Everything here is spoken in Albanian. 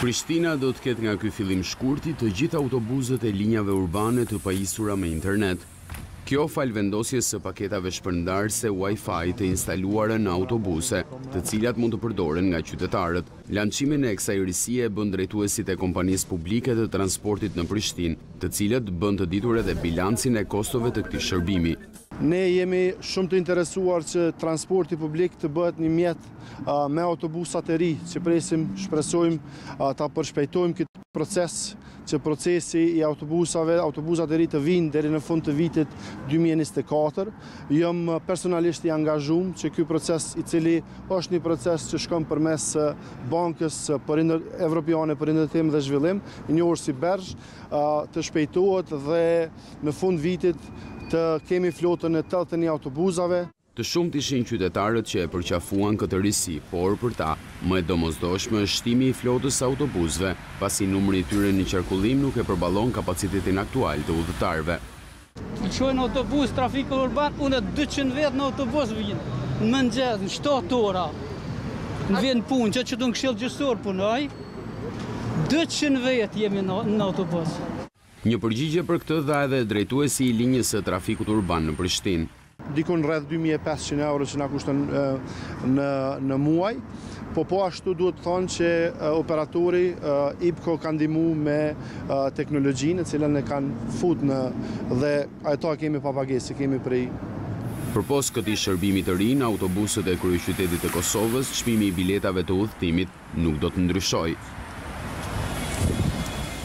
Prishtina do të ketë nga ky fillim shkurti të gjithë autobusët e linjave urbane të pajisura me internet. Kjo falë vendosjes së paketave shpërndarëse Wi-Fi të instaluara në autobuse, të cilat mund të përdoren nga qytetarët. Lançimin e kësaj risie e bënë drejtuesit e kompanisë publike të transportit në Prishtinë, të cilët bënë të ditur edhe bilancin e kostove të këtij shërbimi. Ne jemi shumë të interesuar që transporti publik të bëhet një mjet Me autobusat e ri që presim, shpresojmë ta përshpejtojmë këtë proces, që procesi i autobusave, autobusat e ri të vinë deri në fund të vitit 2024. Jam personalisht i angazhum që ky proces i cili është një proces që shkon përmes Bankës Evropiane për Rindërtim dhe Zhvillim, i njohur si BERZH, të shpejtohet dhe në fund vitit të kemi flotën e 81 autobusave. Të shumtë ishin qytetarët që e përqafuan këtë risi, por për ta, më e domosdoshme është shtimi i flotës së autobusëve, pasi numri i tyre në qarkullim nuk e përballon kapacitetin aktual të udhëtarëve. Të çojnë autobusë trafiku urban, unë dyqind vetë në autobus vij, në mëngjes, në shtatë ora, në vend të punës, gjë që duhet në këshillë gjyqësor punoj, dyqind vetë jemi në autobus. Një përgjigje për këtë dha edhe drejtuesi i linjës së trafikut urban në Prishtinë. Dikun rreth dy mijë e pesëqind euro që na kushton në muaj. Po po ashtu duhet thonë që operatori IPKO ka ndihmu me teknologjinë e cilën e kanë fut në dhe ato i kemi pa pagesë, i kemi prej. Përpos këtij shërbimi të ri në autobusët e kryeqytetit të Kosovës, çmimi i biletave të udhëtimit nuk do të ndryshojë.